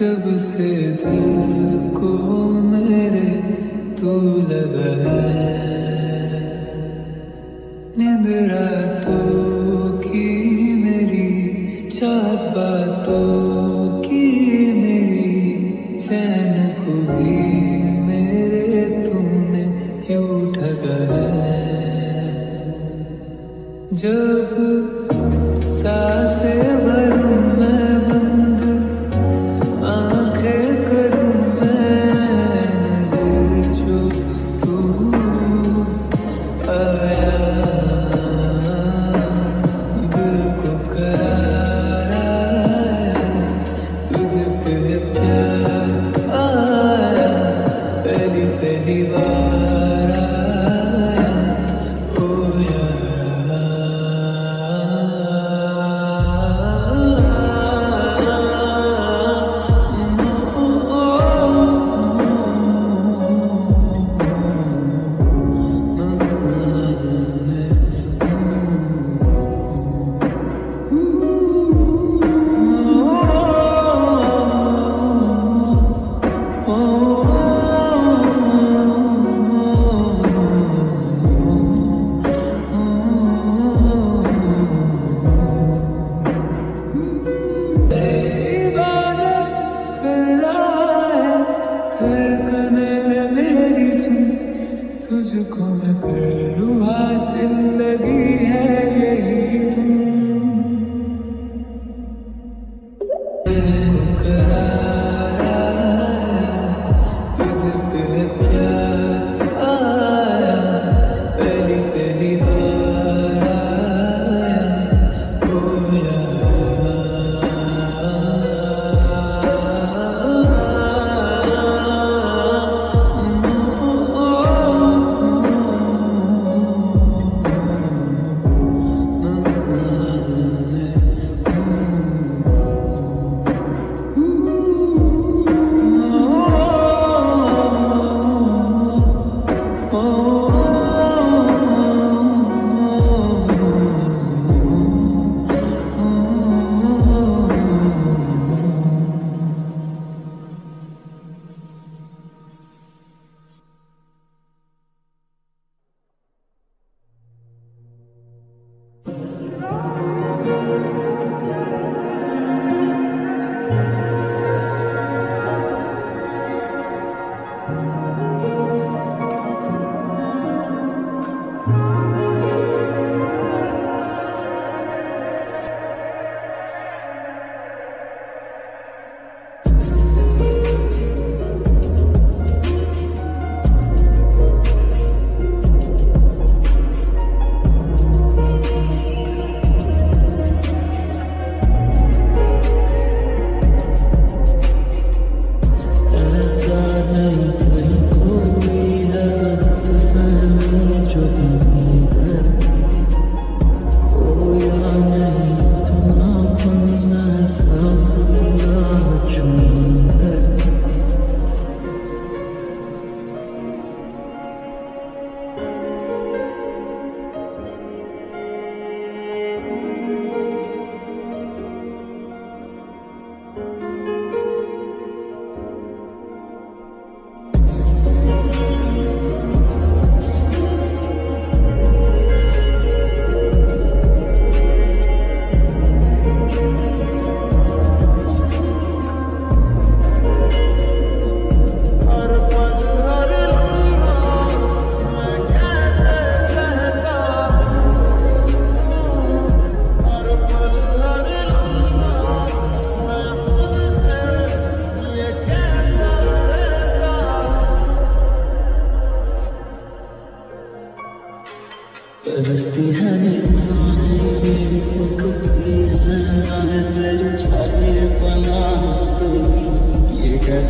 जब से दिल को मेरे तू लगा है।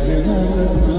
Sever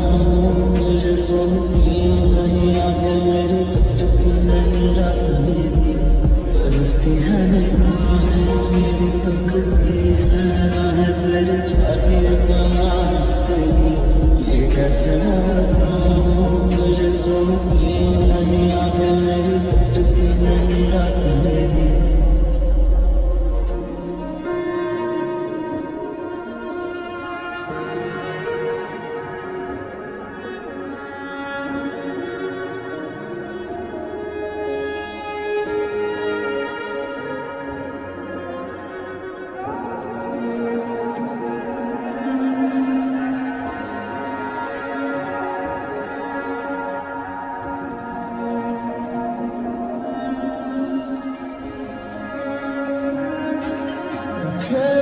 Yeah.